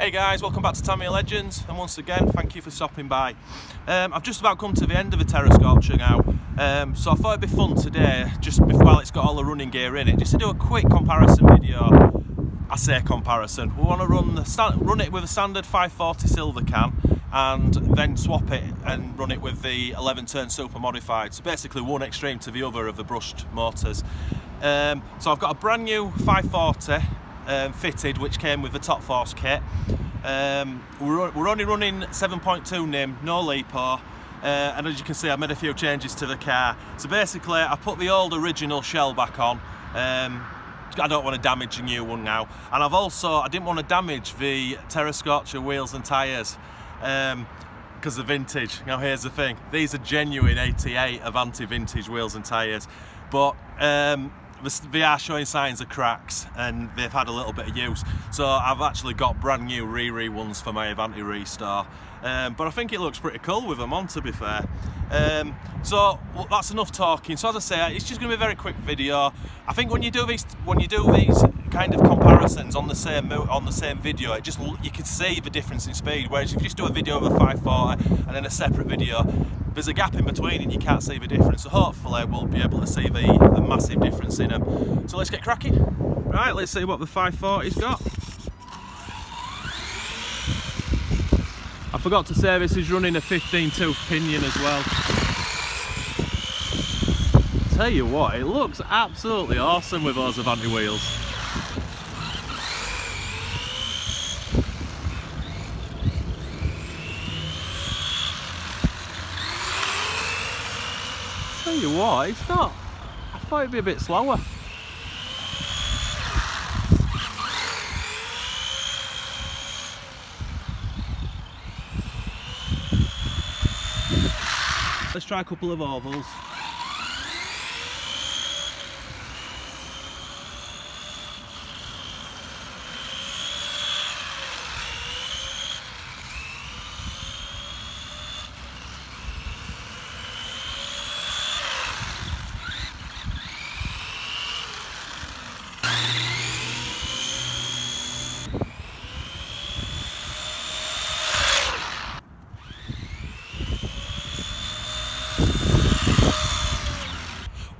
Hey guys, welcome back to Tamiya Legends, and once again, thank you for stopping by. Um, I've just about come to the end of a Terra Scorcher now, um, so I thought it'd be fun today, just while it's got all the running gear in it, just to do a quick comparison video. I say comparison. We want to run the run it with a standard 540 silver can, and then swap it and run it with the 11 turn super modified. So basically, one extreme to the other of the brushed motors. Um, so I've got a brand new 540 um, fitted which came with the top force kit. Um, we're, we're, only running 7.2 NiMH no lipo uh, and as you can see I made a few changes to the car. So basically I put the old original shell back on. Um, I don't want to damage a new one now. And I've also I didn't want to damage the Terra Scorcher wheels and tyres um, because of vintage. Now here's the thing, these are genuine 88 Avanti vintage wheels and tyres, but um, they are showing signs of cracks and they've had a little bit of use. So I've actually got brand new Riri ones for my Avanti Restore. Um, but I think it looks pretty cool with them on to be fair. Um, so well, that's enough talking. So as I say, it's just going to be a very quick video. I think when you do these, when you do these kind of comparisons on the same on the same video, it just you can see the difference in speed. Whereas if you just do a video of a 540 and then a separate video, there's a gap in between and you can't see the difference. So hopefully we'll be able to see the, the massive difference in them. So let's get cracking. Right, let's see what the 540's got. Forgot to say this is running a 15 tooth pinion as well. Tell you what, it looks absolutely awesome with those Avanti wheels. Tell you what, it's not. I thought it'd be a bit slower. Let's try a couple of ovals.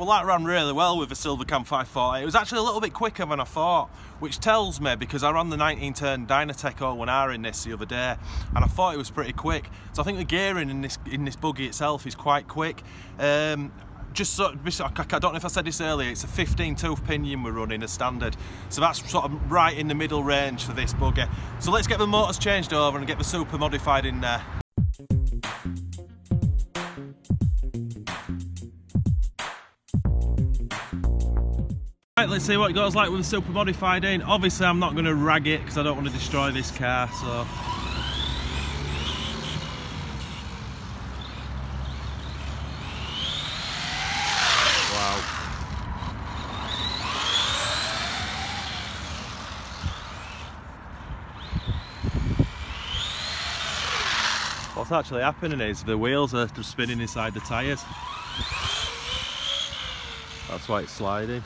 Well, that ran really well with the Silver can 540. It was actually a little bit quicker than I thought, which tells me, because I ran the 19-turn Dynatech 01R in this the other day, and I thought it was pretty quick. So I think the gearing in this in this buggy itself is quite quick. Um, just of, I don't know if I said this earlier, it's a 15 tooth pinion we're running as standard. So that's sort of right in the middle range for this buggy. So let's get the motors changed over and get the super modified in there. Let's see what it goes like with the super modified in. Obviously I'm not going to rag it because I don't want to destroy this car, so... Wow. What's actually happening is the wheels are spinning inside the tyres. That's why it's sliding.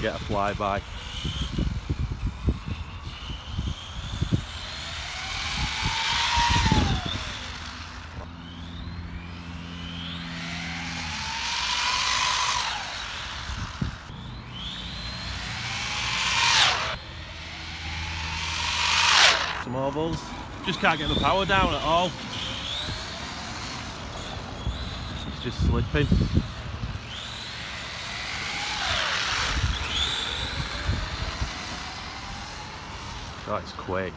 Get a flyby. Some ovals. Just can't get the power down at all. It's just slipping. That's quick.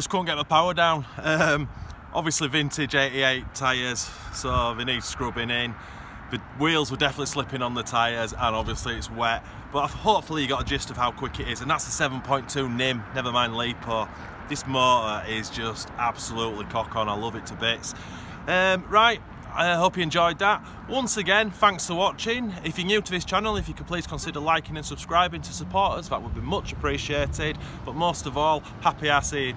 Just couldn't get the power down. Um, obviously vintage 88 tyres, so they need scrubbing in. The wheels were definitely slipping on the tyres and obviously it's wet, but hopefully you got a gist of how quick it is. And that's the 7.2 NiMH, never mind LiPo. This motor is just absolutely cock on, I love it to bits. Um, right, I hope you enjoyed that. Once again, thanks for watching. If you're new to this channel, if you could please consider liking and subscribing to support us, that would be much appreciated. But most of all, happy seeing.